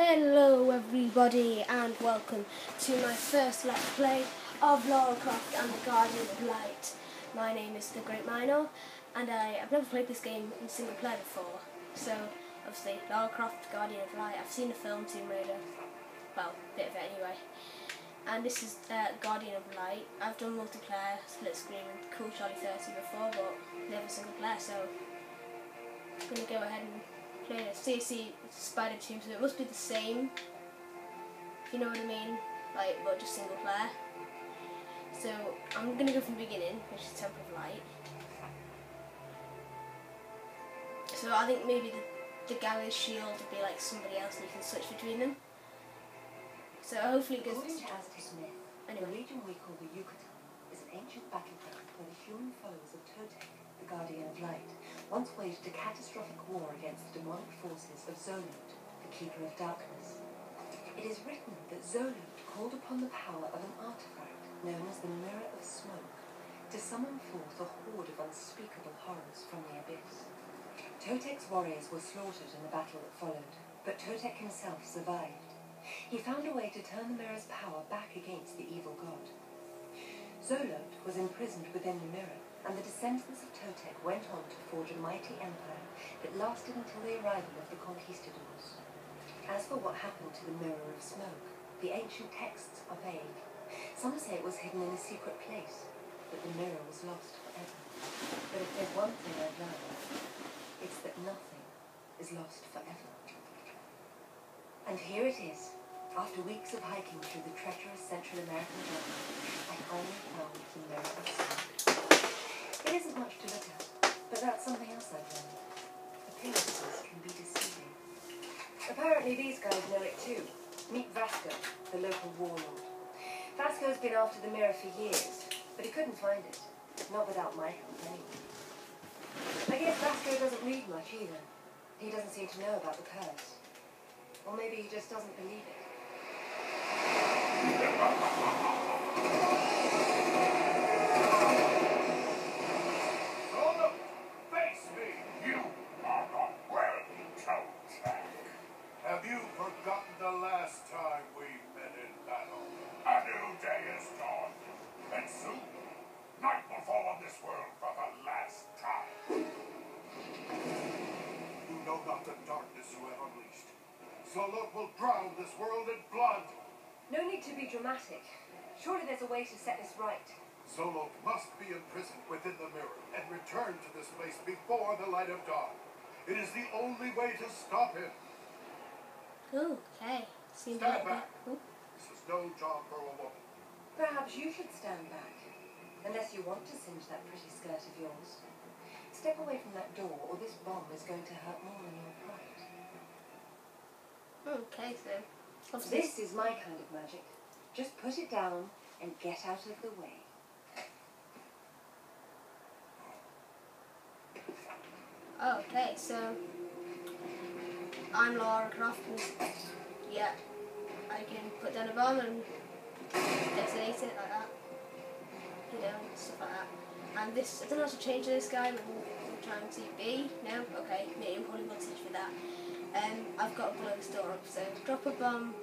Hello everybody and welcome to my first Let's Play of Lara Croft and the Guardian of Light. My name is The Great Minor and I, have never played this game in single player before. So obviously Lara Croft, Guardian of Light, I've seen the film Tomb Raider, well a bit of it anyway. And this is uh, Guardian of Light. I've done multiplayer, split screen and Cool Charlie 30 before but never single player so I'm going to go ahead and play this. CC Spider Team, so it must be the same if you know what I mean, like but just single player. So I'm gonna go from the beginning, which is Temple of Light. So I think maybe the, the Gallows Shield would be like somebody else and you can switch between them. So hopefully it goes According to myth, the anyway. region we call the Yucatan is an ancient battleground where the human foes of Totec, the Guardian of Light, once waged a catastrophic war against the demonic forces of Xolotl, the Keeper of Darkness. It is written that Xolotl called upon the power of an artifact known as the Mirror of Smoke to summon forth a horde of unspeakable horrors from the abyss. Totec's warriors were slaughtered in the battle that followed, but Totec himself survived. He found a way to turn the mirror's power back against the evil god. Xolotl was imprisoned within the mirror, and the descendants of Totec went on to forge a mighty empire that lasted until the arrival of the conquistadors. As for what happened to the Mirror of Smoke, the ancient texts are vague. Some say it was hidden in a secret place, that the mirror was lost forever. But if there's one thing I've learned, it's that nothing is lost forever. And here it is. After weeks of hiking through the treacherous Central American jungle, I finally found the Mirror of Smoke. It isn't much to look at, but that's something else I've learned. Appearances can be deceiving. Apparently these guys know it too. Meet Vasco, the local warlord. Vasco's been after the mirror for years, but he couldn't find it. Not without my help, anyway. I guess Vasco doesn't read much either. He doesn't seem to know about the curse. Or maybe he just doesn't believe it. Will drown this world in blood. No need to be dramatic. Surely there's a way to set this right. Xolotl must be imprisoned within the mirror and return to this place before the light of dawn. It is the only way to stop him. Ooh, okay. Seems Stand like back. Ooh. This is no job for a woman. Perhaps you should stand back. Unless you want to singe that pretty skirt of yours. Step away from that door, or this bomb is going to hurt more than your pride. Oh, okay, so obviously This is my kind of magic. Just put it down and get out of the way. Oh, okay, so I'm Laura Croft and yeah, I can put down a bomb and detonate it like that. You know, stuff like that. And this, I don't know how to change this guy, but I'm, I'm trying to be. No? Okay, me, I'm probably will teach me that. Um, I've got a blow this door up, so drop a bomb,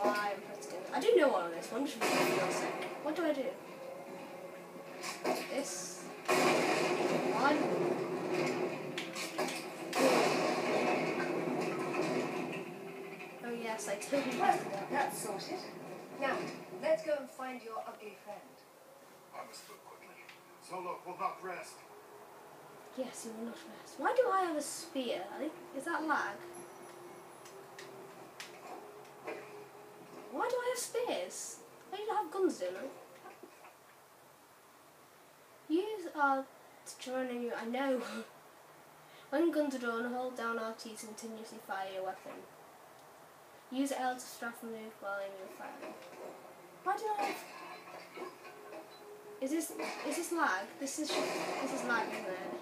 Why and press go. I do know all of this, one should be real sick. What do I do? This. One. Oh yes, I totally Well, messed it that's sorted. Now, let's go and find your ugly friend. I must move quickly. Xolotl will not rest. Yes, you will not rest. Why do I have a spear? I think is that lag? Why do Have? I don't have guns, do I? Use R to draw an enemy. I know. when guns are drawn, hold down RT to continuously fire your weapon. Use L to strap and move while aiming and firing. Why do I? Is this is this lag? This is this is lag, isn't it?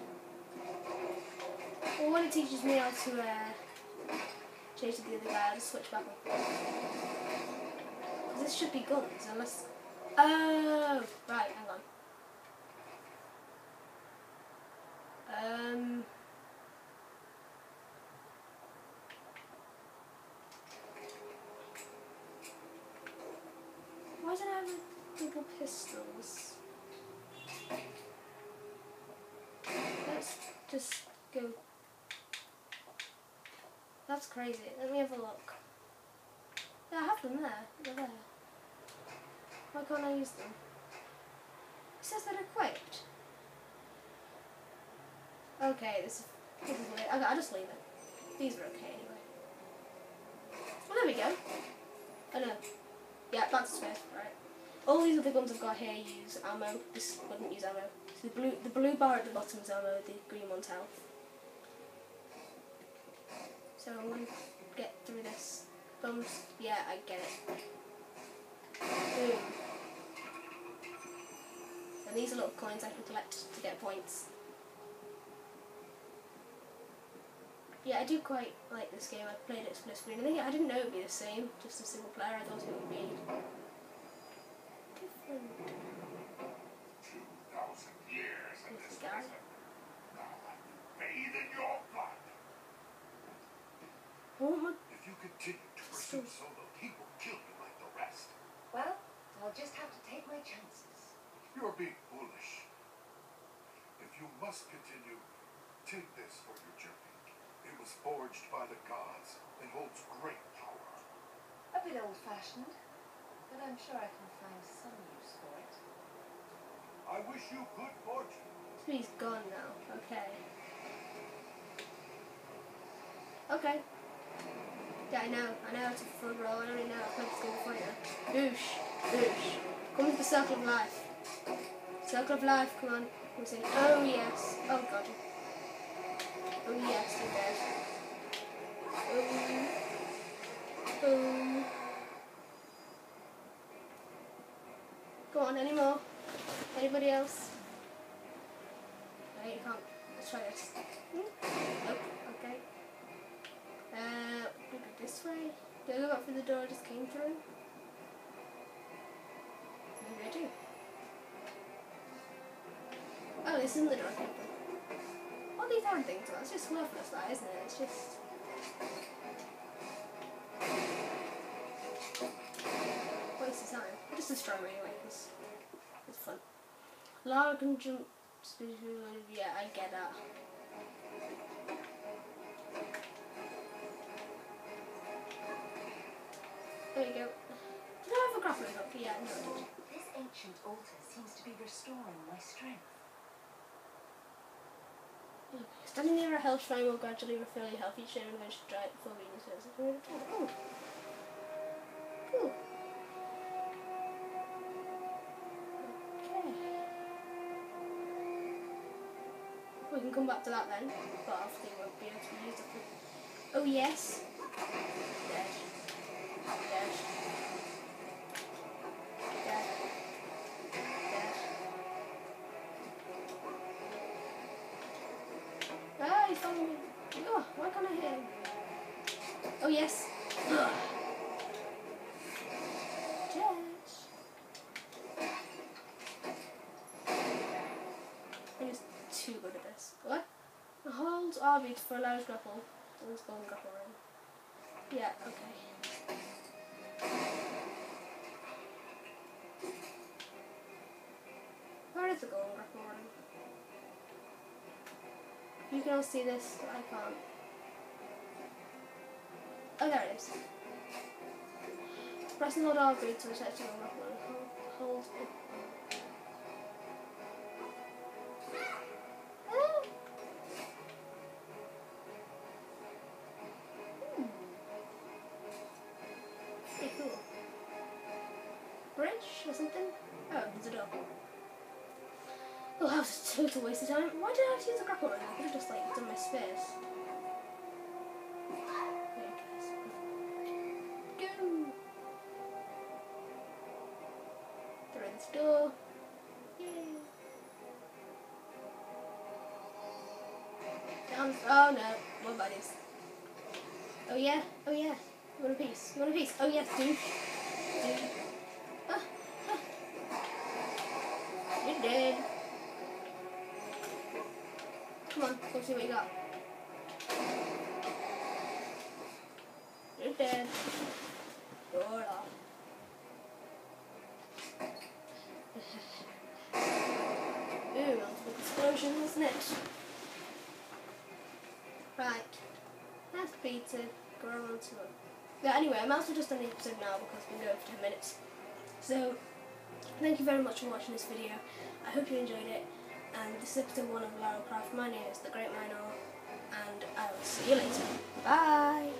Well, when it teaches me how to uh, change to the other guy, I'll just switch back. This should be guns, unless... Oh! Right, hang on. Um... Why don't I have double pistols? Let's just go... That's crazy. Let me have a look. Yeah, I have them there. They're there. Why can't I use them? It says they're equipped. Okay, this is. Okay, I'll just leave it. These are okay anyway. Well, there we go. Oh no. Yeah, that's space, right. All these other guns I've got here use ammo. This wouldn't use ammo. So the blue, the blue bar at the bottom is ammo, the green one's health. So I'm going to get through this. Yeah, I get it. Boom. And these are little coins I can collect to get points. Yeah, I do quite like this game. I've played it split screen. I I didn't know it would be the same, just a single player. I thought it would be different. Two thousand years in This this guy. desert. Now I will bathe in your blood. Oh my If you continue to pursue Solo, he will kill you like the rest. Well, I'll just have to take my chances. You're being foolish. If you must continue, take this for your journey. It was forged by the gods and holds great power. A bit old-fashioned, but I'm sure I can find some use for it. I wish you good fortune. He's gone now. Okay. Okay. Yeah, I know. I know it's a front row. I already know. I've played this game before now. Boosh. Boosh. Come to the circle of life. Circle of life, come on. I'm saying, oh yes. Oh god. Oh yes, you're dead. Boom. Boom. Go on, any more? Anybody else? No, you can't. Let's try this. Hmm? Nope. Okay. Uh, we'll go this way. Do I go back through the door I just came through? Maybe I do. Oh, this isn't the door I came through. All these hard things, well, it's just worthless, that, isn't it? It's just. Waste of time. I'll just destroy them anyway, 'cause it's fun. Lara can jump. Yeah, I get that. There you go. Did I have a grappling hook? Yeah, no, This ancient altar seems to be restoring my strength. Hmm. Standing near a health shrine will gradually refill your health each day and eventually dry it before being. Oh. Hmm. Cool. Hmm. Okay. We can come back to that then, but obviously we won't be able to use it. Oh yes. Dead. Dead. Dead. Dead. Ah, he's following me. Oh, why can't I hit him? Oh, yes. Ugh. Judge. I'm just too good at this. What? RB for a large grapple. Let's go and grapple in. Yeah, okay. Where is the golden grapple ring? You can all see this, but I can't. Oh, there it is. Press and hold R to reset to grapple. Hold, hold it. Total waste of time. Why did I have to use a grapple ring? I could have just like done my space. Go! Through this door. Yay! Down. Oh no, more buddies. Oh yeah, oh yeah. A piece? A piece? Oh yes, dude. Dude. Come on, let's go see what you got. You're dead. Door off. Ooh, explosion was next. Right. That's pizza. Go on to it. Yeah, anyway, I'm also just ending the episode now because we've been going for 10 minutes. So, thank you very much for watching this video. I hope you enjoyed it. And this is episode 1 of Lara Croft. My name is The Great Minor. And I will see you later. Bye!